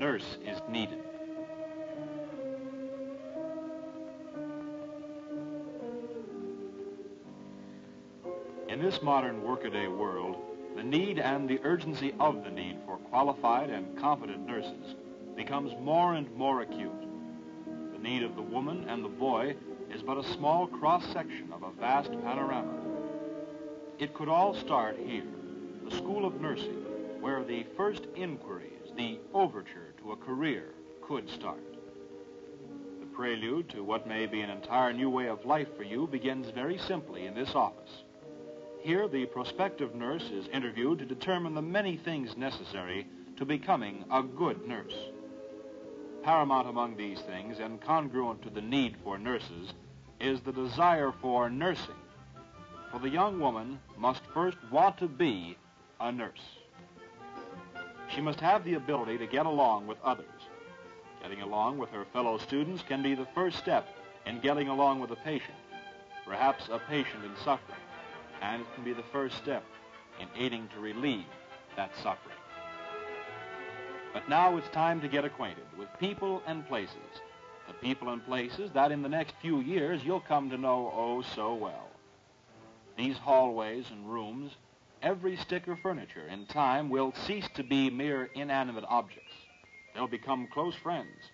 nurse is needed. In this modern workaday world, the need and the urgency of the need for qualified and competent nurses becomes more and more acute. The need of the woman and the boy is but a small cross-section of a vast panorama. It could all start here, the School of Nursing, where the first inquiries, the overture to a career, could start. The prelude to what may be an entire new way of life for you begins very simply in this office. Here, the prospective nurse is interviewed to determine the many things necessary to becoming a good nurse. Paramount among these things and congruent to the need for nurses is the desire for nursing. For the young woman must first want to be a nurse. She must have the ability to get along with others. Getting along with her fellow students can be the first step in getting along with a patient, perhaps a patient in suffering and it can be the first step in aiding to relieve that suffering. But now it's time to get acquainted with people and places, the people and places that in the next few years you'll come to know oh so well. These hallways and rooms, every stick of furniture in time will cease to be mere inanimate objects. They'll become close friends.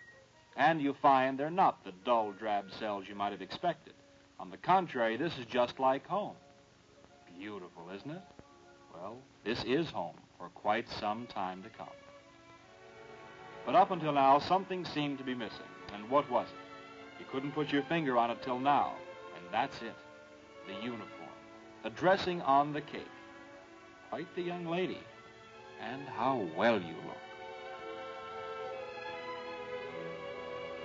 And you find they're not the dull, drab cells you might have expected. On the contrary, this is just like home beautiful, isn't it? Well, this is home for quite some time to come. But up until now, something seemed to be missing. And what was it? You couldn't put your finger on it till now. And that's it. The uniform. The dressing on the cake. Quite the young lady. And how well you look.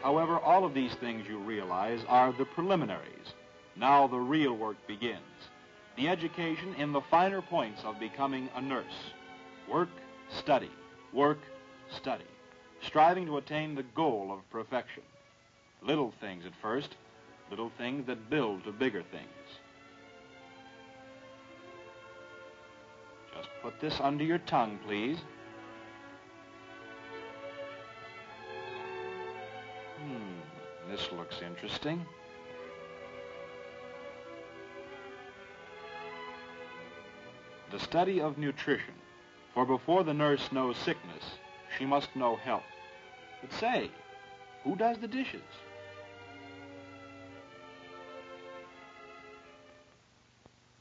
However, all of these things you realize are the preliminaries. Now the real work begins the education in the finer points of becoming a nurse. Work, study, work, study, striving to attain the goal of perfection. Little things at first, little things that build to bigger things. Put this under your tongue, please. Hmm, this looks interesting. the study of nutrition. For before the nurse knows sickness, she must know health. But say, who does the dishes?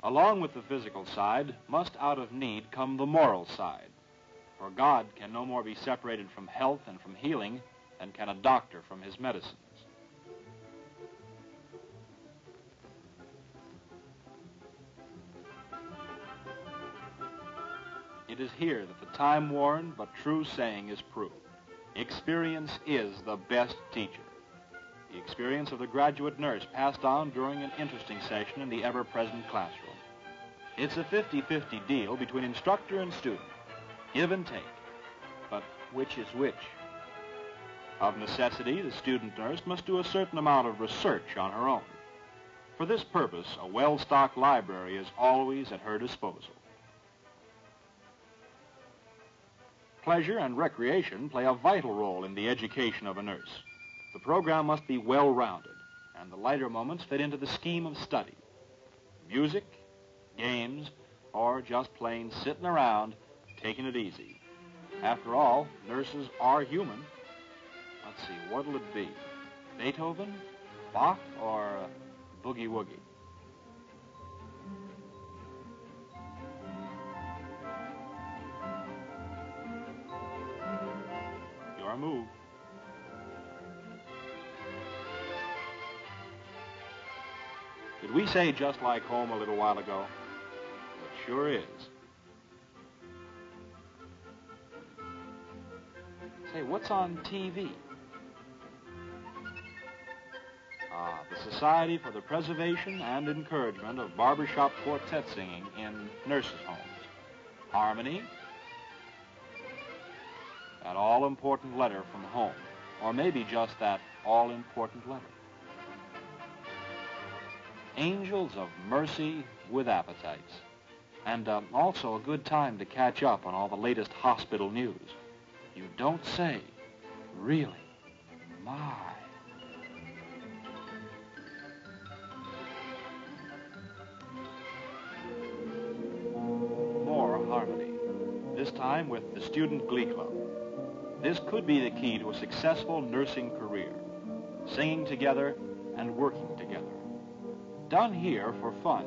Along with the physical side, must out of need come the moral side. For God can no more be separated from health and from healing than can a doctor from his medicine. It is here that the time-worn but true saying is proved. Experience is the best teacher. The experience of the graduate nurse passed on during an interesting session in the ever-present classroom. It's a 50-50 deal between instructor and student. Give and take. But which is which? Of necessity, the student nurse must do a certain amount of research on her own. For this purpose, a well-stocked library is always at her disposal. Pleasure and recreation play a vital role in the education of a nurse. The program must be well-rounded, and the lighter moments fit into the scheme of study. Music, games, or just plain sitting around, taking it easy. After all, nurses are human. Let's see, what'll it be? Beethoven, Bach, or uh, Boogie Woogie? Your move. Did we say just like home a little while ago? Sure is. Say, what's on TV? Ah, the Society for the Preservation and Encouragement of Barbershop Quartet Singing in Nurses' Homes. Harmony, that all-important letter from home, or maybe just that all-important letter. Angels of Mercy with Appetites, and um, also a good time to catch up on all the latest hospital news. You don't say. Really? My. More harmony. This time with the Student Glee Club. This could be the key to a successful nursing career. Singing together and working together. Done here for fun,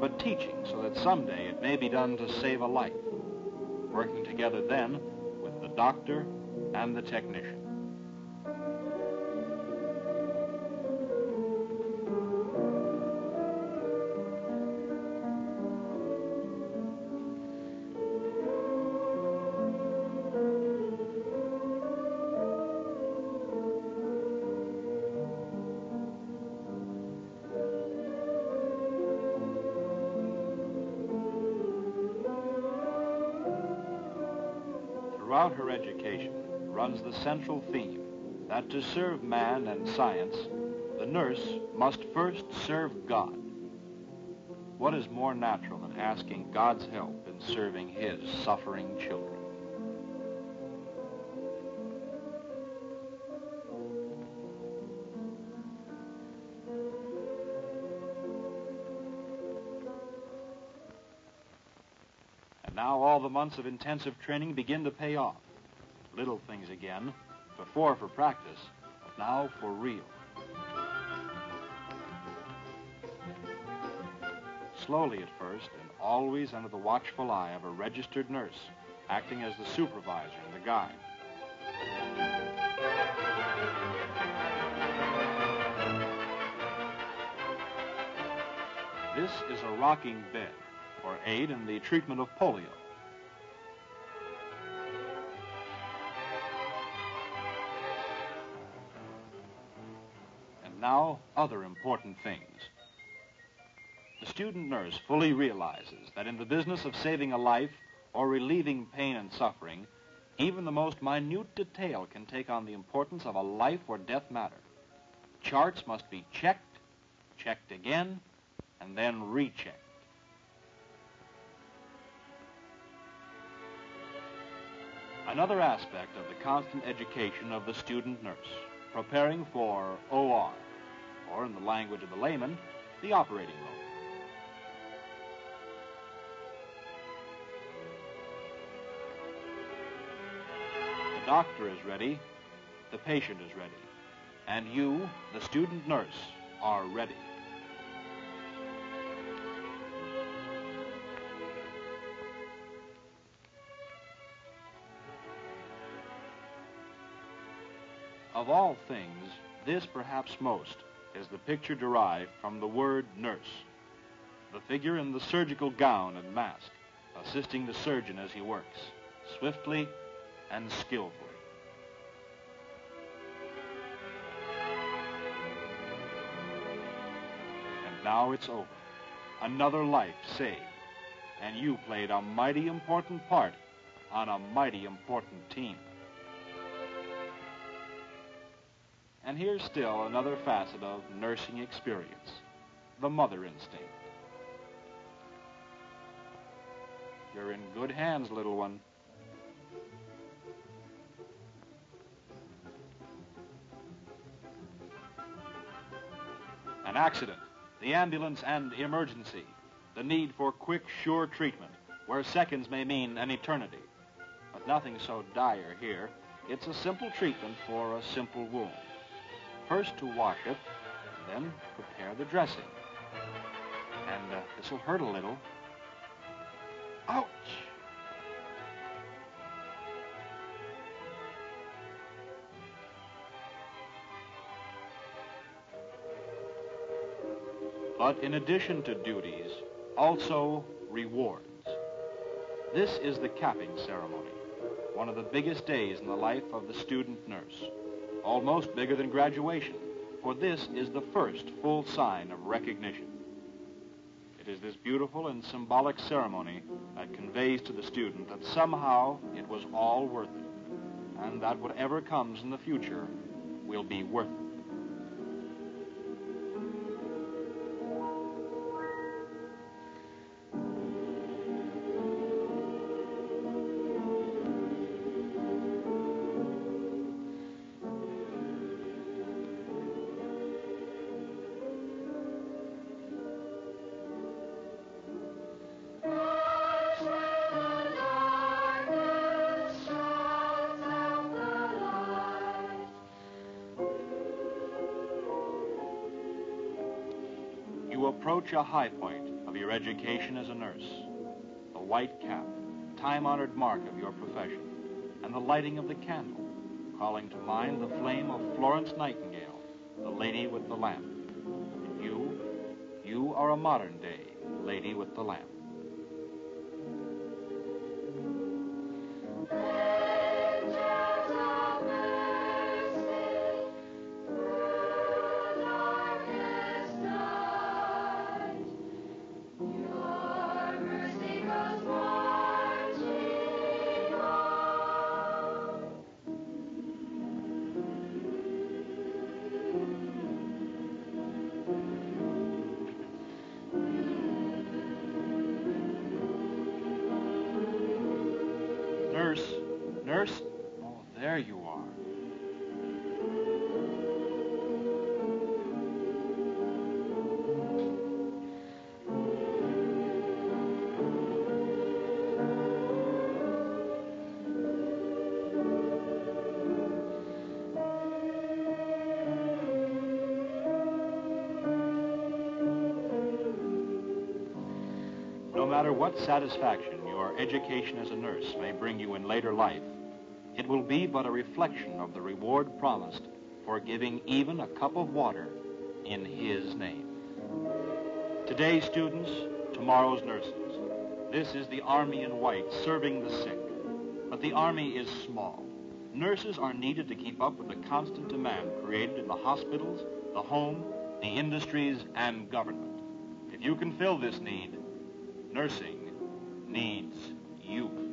but teaching so that someday it may be done to save a life. Working together then with the doctor and the technician. Throughout her education runs the central theme that to serve man and science, the nurse must first serve God. What is more natural than asking God's help in serving his suffering children? The months of intensive training begin to pay off. Little things again, before for practice, now for real. Slowly at first, and always under the watchful eye of a registered nurse, acting as the supervisor and the guide. This is a rocking bed for aid in the treatment of polio. Now, other important things. The student nurse fully realizes that in the business of saving a life or relieving pain and suffering, even the most minute detail can take on the importance of a life or death matter. Charts must be checked, checked again, and then rechecked. Another aspect of the constant education of the student nurse, preparing for OR, or in the language of the layman, the operating room. The doctor is ready, the patient is ready, and you, the student nurse, are ready. Of all things, this perhaps most is the picture derived from the word nurse. The figure in the surgical gown and mask, assisting the surgeon as he works, swiftly and skillfully. And now it's over. Another life saved. And you played a mighty important part on a mighty important team. And here's still another facet of nursing experience the mother instinct. You're in good hands, little one. An accident, the ambulance and emergency, the need for quick, sure treatment, where seconds may mean an eternity. But nothing so dire here. It's a simple treatment for a simple wound. First to wash it, and then prepare the dressing. And uh, this will hurt a little. Ouch! But in addition to duties, also rewards. This is the capping ceremony, one of the biggest days in the life of the student nurse almost bigger than graduation, for this is the first full sign of recognition. It is this beautiful and symbolic ceremony that conveys to the student that somehow it was all worth it, and that whatever comes in the future will be worth it. Approach a high point of your education as a nurse. The white cap, time-honored mark of your profession, and the lighting of the candle, calling to mind the flame of Florence Nightingale, the lady with the lamp. And you, you are a modern day lady with the lamp. Matter what satisfaction your education as a nurse may bring you in later life, it will be but a reflection of the reward promised for giving even a cup of water in His name. Today's students, tomorrow's nurses. This is the Army in white serving the sick. But the Army is small. Nurses are needed to keep up with the constant demand created in the hospitals, the home, the industries, and government. If you can fill this need, nursing needs you.